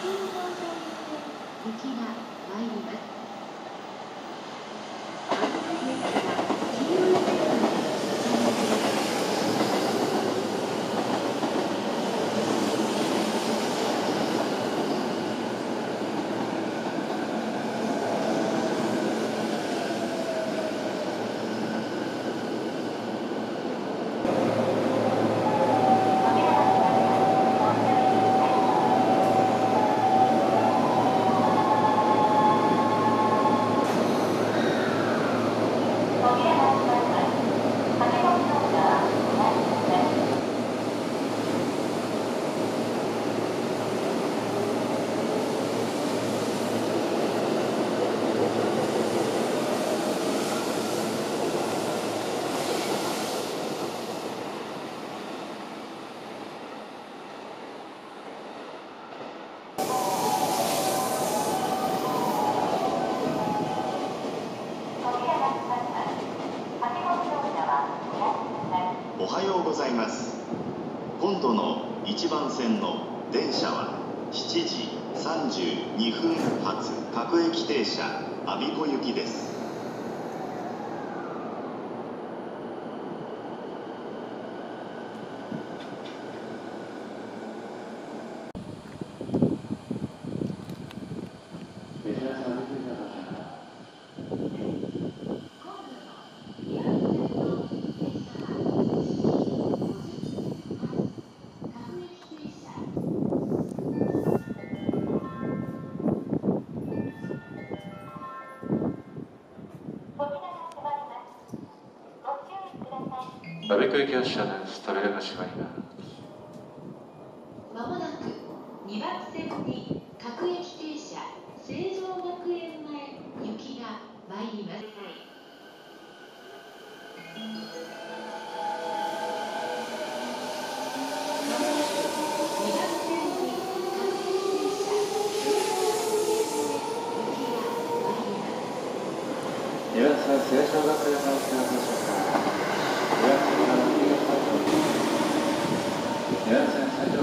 線雪が参ります。青い電車は黄色い線路に進んでください。おはようございます。今度の1番線の電車は7時32分発各駅停車我孫子行きです。バベク駅発車です。扉が閉まります。まもなく2番線に各駅停車成城学園前行きが参ります。まもなく2番線に各駅停車成城学園前行きが参ります。皆さん、清少学園のお気をつけください。皆さん、皆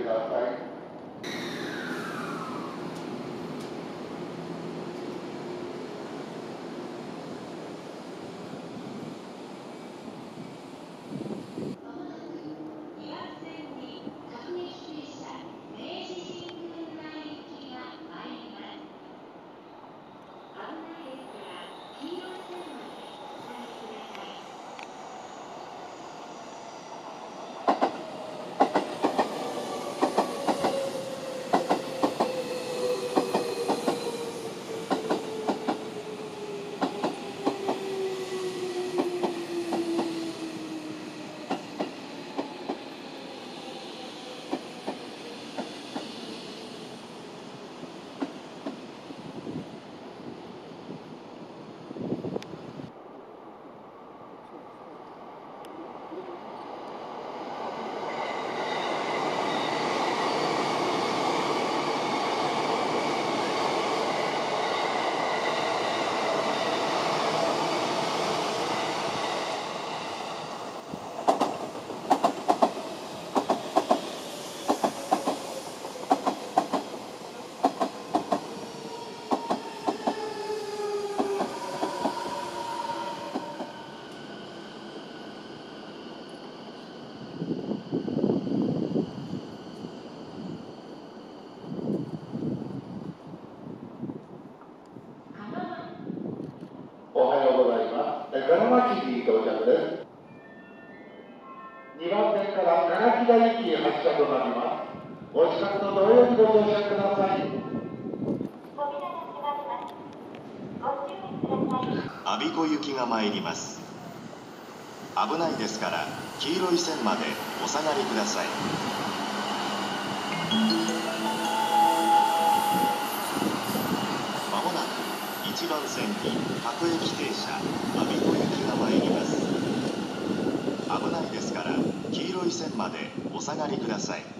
ようご浜基に到着です。2番線から七木田行き発車となります。お近くの同様にご乗車ください。阿鼻子行きが参ります。危ないですから黄色い線までお下がりください。線に各駅停車我孫子行きが参ります。危ないですから黄色い線までお下がりください。